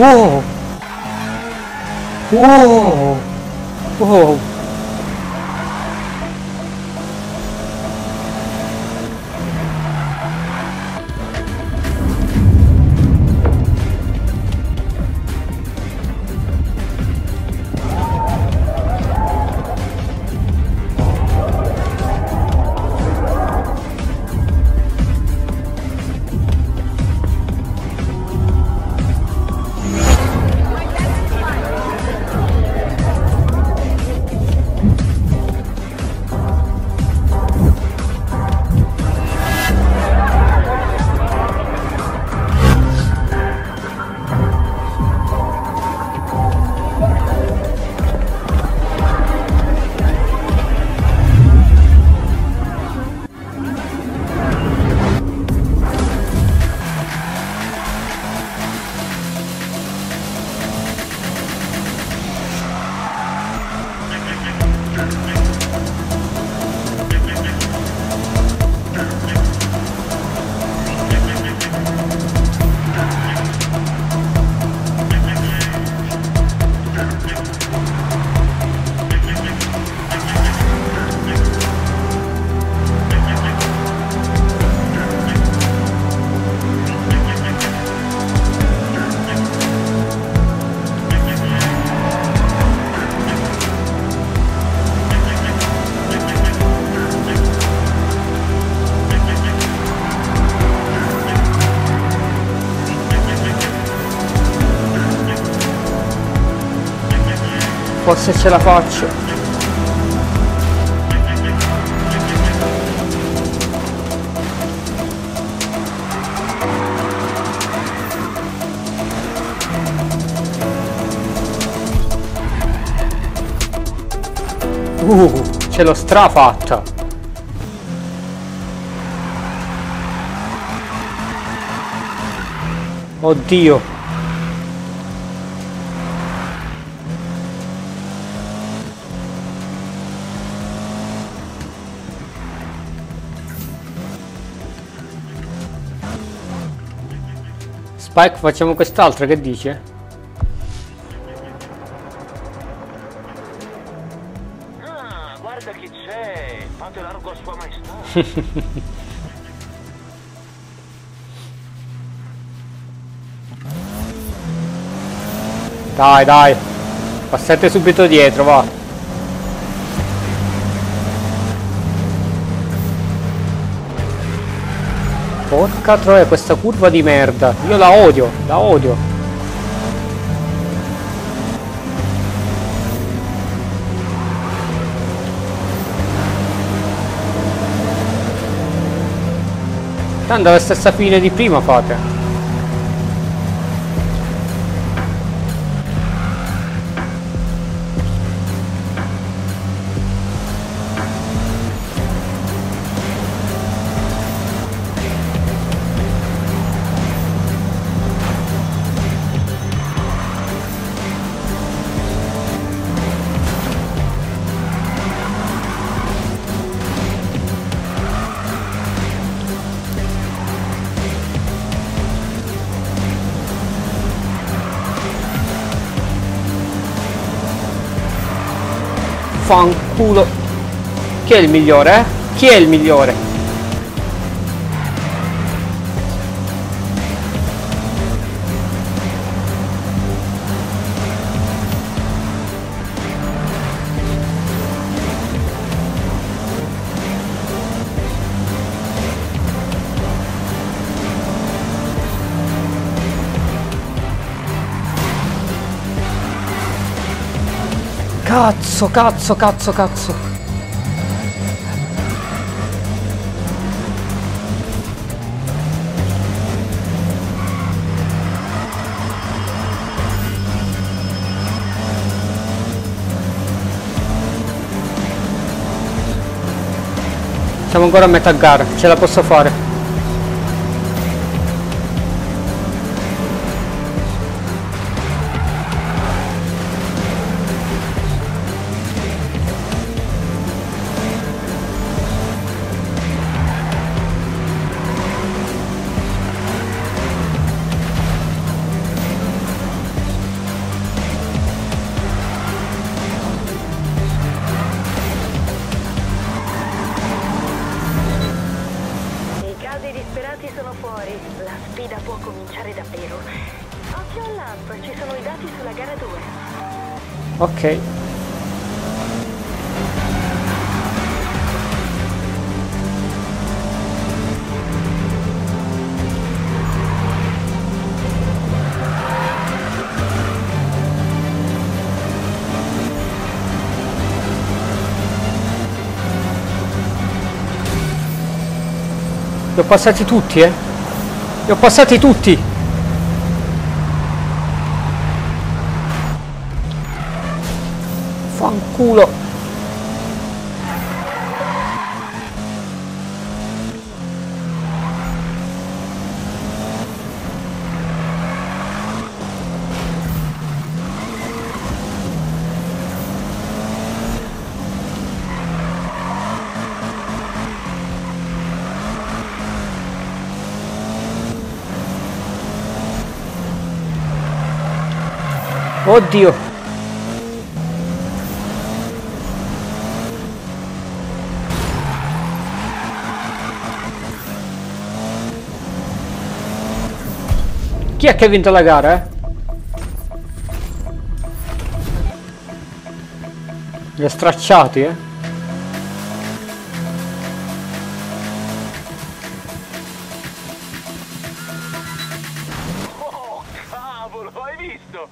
Wow! Wow! Wow! Forse ce la faccio. Uh, ce l'ho strafatta. Oddio. Spike facciamo quest'altro, che dice? Ah, guarda chi c'è! Fate largo a sua maestà! Dai, dai. Passate subito dietro, va. Porca troia, questa curva di merda. Io la odio, la odio. Tanto la stessa fine di prima fate. Fanculo. Chi è il migliore, eh? Chi è il migliore? Cazzo, cazzo, cazzo, cazzo. Siamo ancora a metà gara, ce la posso fare. Ok. Li ho passati tutti, eh? Li ho passati tutti! Fanculo! Oddio! Chi è che ha vinto la gara, eh? Li ha stracciati, eh? Oh, cavolo, hai visto?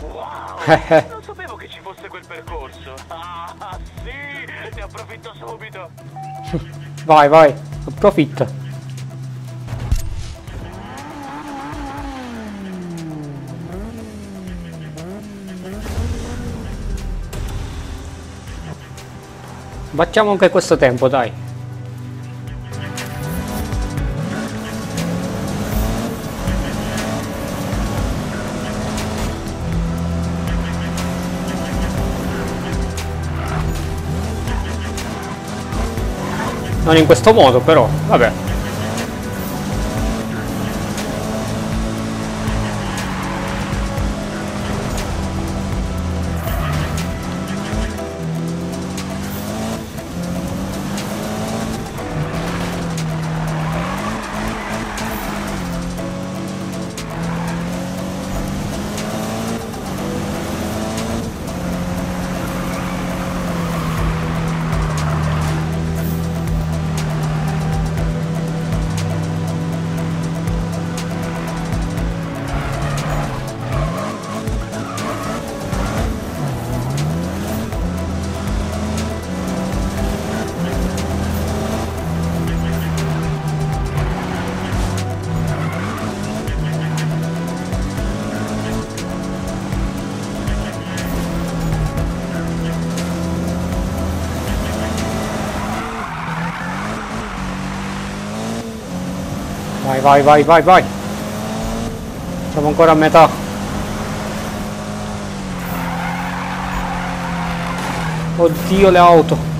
Wow! Non sapevo che ci fosse quel percorso. Ah, sì! Ne approfitto subito. Vai, vai, approfitta. Battiamo anche questo tempo, dai. Non in questo modo, però, vabbè. Vai, vai, vai, vai. Siamo ancora a metà. Oddio le auto.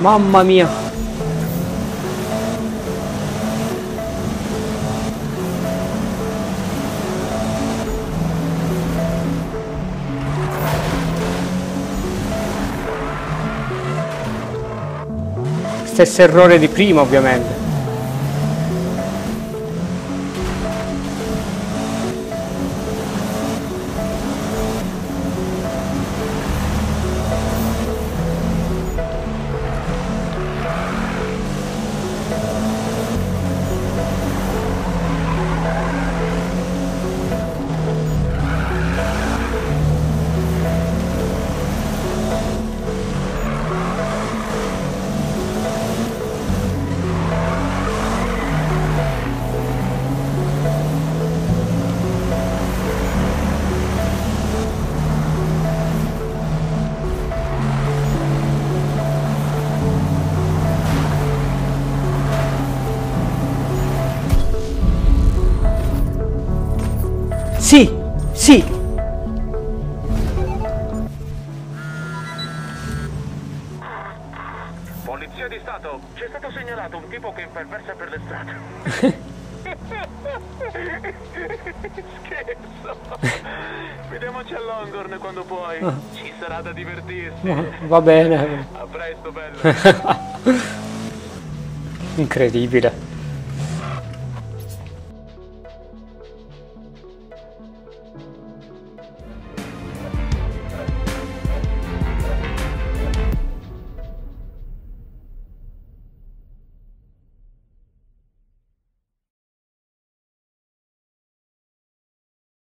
Mamma mia. Stesso errore di prima ovviamente. Sì. Polizia di Stato, c'è stato segnalato un tipo che imperversa per le strade. Scherzo. Vediamoci a Longhorn quando puoi. Ci sarà da divertirsi. Va bene. A presto, bello. Incredibile.